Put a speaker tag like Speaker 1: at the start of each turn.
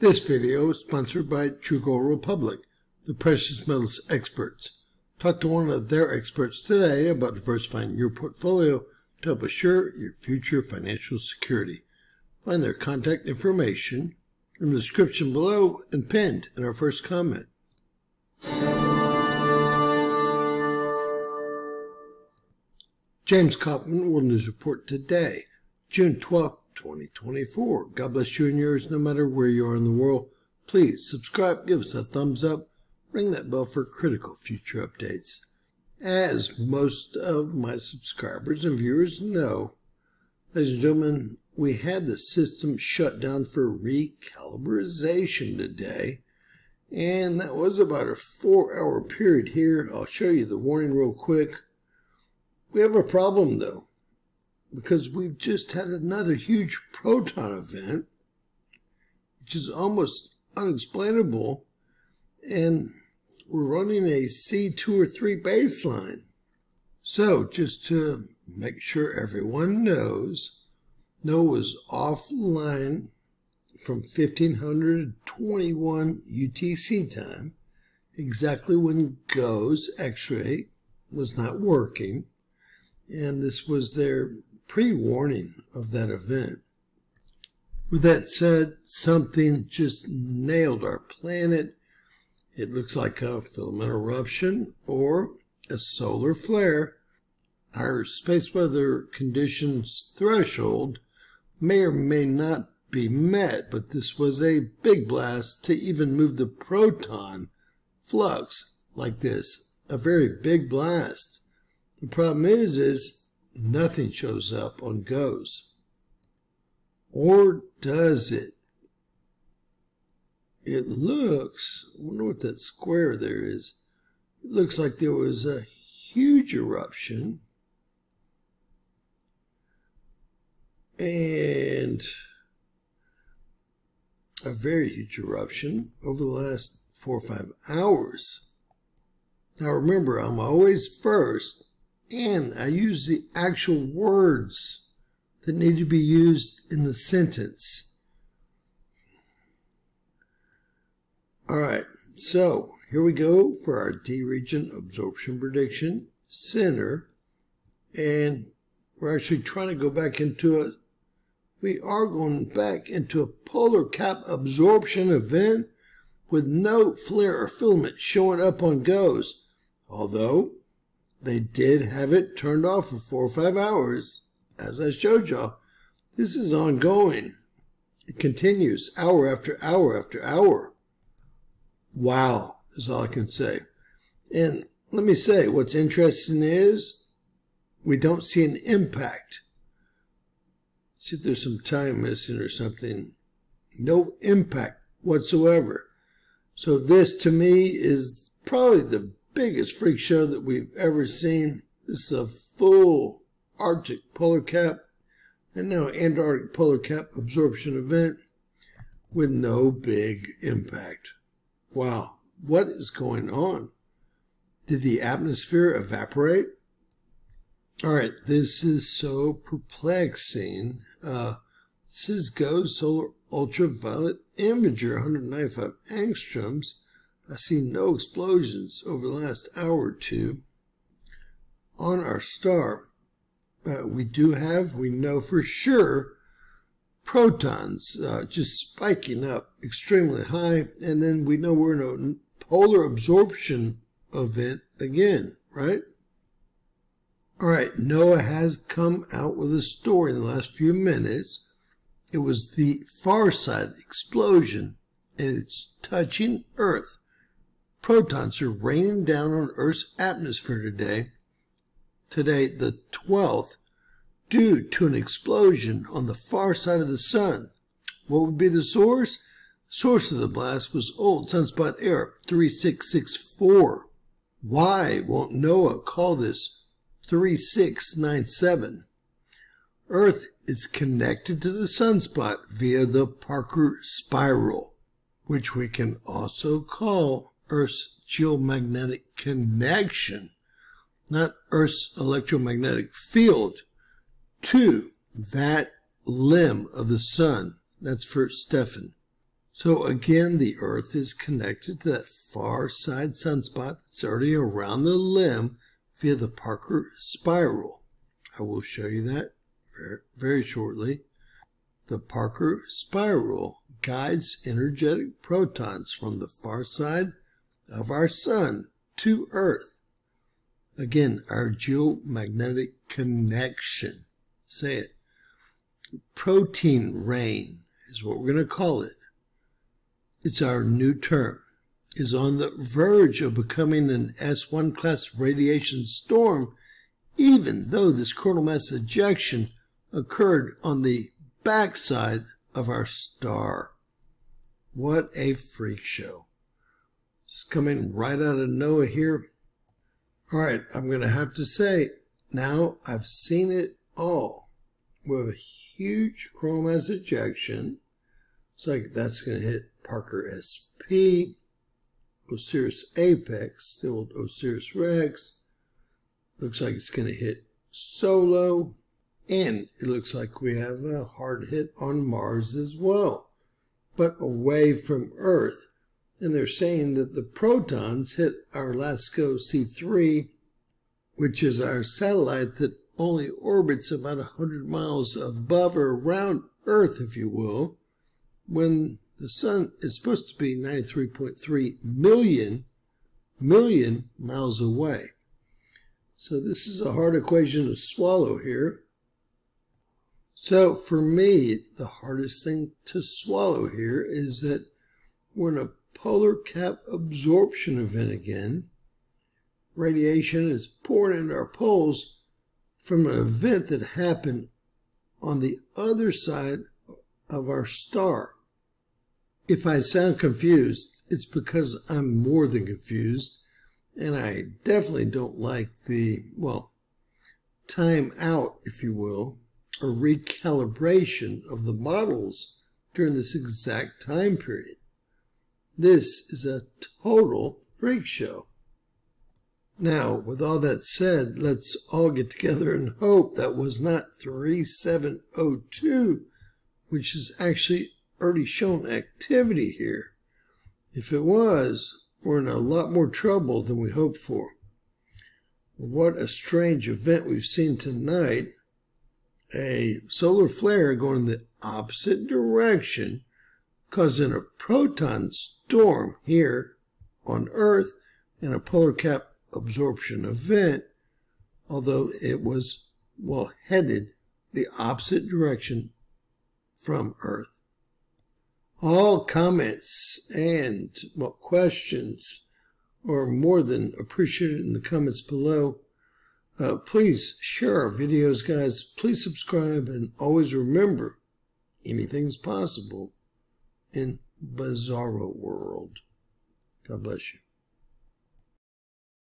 Speaker 1: This video is sponsored by True Republic, the precious metals experts. Talk to one of their experts today about diversifying your portfolio to help assure your future financial security. Find their contact information in the description below and pinned in our first comment. James Kaufman World News Report today, June 12th, 2024. God bless you and yours no matter where you are in the world. Please subscribe, give us a thumbs up, ring that bell for critical future updates. As most of my subscribers and viewers know, ladies and gentlemen, we had the system shut down for recalibration today. And that was about a four hour period here. I'll show you the warning real quick. We have a problem though because we've just had another huge proton event, which is almost unexplainable, and we're running a C2 or 3 baseline. So, just to make sure everyone knows, NOAA was offline from 1521 UTC time, exactly when GOES X-ray was not working, and this was their pre-warning of that event. With that said, something just nailed our planet. It looks like a filament eruption or a solar flare. Our space weather conditions threshold may or may not be met, but this was a big blast to even move the proton flux like this. A very big blast. The problem is, is nothing shows up on GOES. Or does it? It looks, I wonder what that square there is. It looks like there was a huge eruption. And a very huge eruption over the last four or five hours. Now remember, I'm always first and I use the actual words that need to be used in the sentence. All right, so here we go for our D region absorption prediction center. And we're actually trying to go back into a, we are going back into a polar cap absorption event with no flare or filament showing up on GOES. Although they did have it turned off for four or five hours, as I showed y'all. This is ongoing. It continues hour after hour after hour. Wow, is all I can say. And let me say, what's interesting is we don't see an impact. Let's see if there's some time missing or something. No impact whatsoever. So this to me is probably the biggest freak show that we've ever seen. This is a full Arctic polar cap and now Antarctic polar cap absorption event with no big impact. Wow, what is going on? Did the atmosphere evaporate? All right, this is so perplexing. Uh, this is GOES Solar Ultraviolet Imager, 195 angstroms. I see no explosions over the last hour or two on our star. Uh, we do have, we know for sure, protons uh, just spiking up extremely high. And then we know we're in a polar absorption event again, right? All right, NOAA has come out with a story in the last few minutes. It was the far side explosion, and it's touching Earth protons are raining down on Earth's atmosphere today, today the 12th, due to an explosion on the far side of the sun. What would be the source? Source of the blast was old sunspot error 3664. Why won't NOAA call this 3697? Earth is connected to the sunspot via the Parker spiral, which we can also call Earth's geomagnetic connection, not Earth's electromagnetic field, to that limb of the sun. That's for Stefan. So again, the Earth is connected to that far side sunspot that's already around the limb via the Parker spiral. I will show you that very, very shortly. The Parker spiral guides energetic protons from the far side of our sun to Earth. Again, our geomagnetic connection. Say it. Proton rain is what we're going to call it. It's our new term. Is on the verge of becoming an S1 class radiation storm, even though this coronal mass ejection occurred on the backside of our star. What a freak show. It's coming right out of NOAA here. All right, I'm going to have to say, now I've seen it all. We have a huge coronal mass ejection. So like that's going to hit Parker SP, Osiris Apex, old Osiris Rex. Looks like it's going to hit Solo. And it looks like we have a hard hit on Mars as well, but away from Earth. And they're saying that the protons hit our LASCO C3, which is our satellite that only orbits about 100 miles above or around Earth, if you will, when the sun is supposed to be 93.3 million million miles away. So this is a hard equation to swallow here. So for me, the hardest thing to swallow here is that we're in a polar cap absorption event again. Radiation is pouring into our poles from an event that happened on the other side of our star. If I sound confused, it's because I'm more than confused, and I definitely don't like the, well, time out, if you will, or recalibration of the models during this exact time period. This is a total freak show. Now, with all that said, let's all get together and hope that was not 3702, which is actually already shown activity here. If it was, we're in a lot more trouble than we hoped for. What a strange event we've seen tonight. A solar flare going in the opposite direction, causing a proton storm here on Earth and a polar cap absorption event, although it was, well, headed the opposite direction from Earth. All comments and well, questions are more than appreciated in the comments below. Uh, please share our videos, guys. Please subscribe and always remember anything's possible in Bizarro World. God bless you.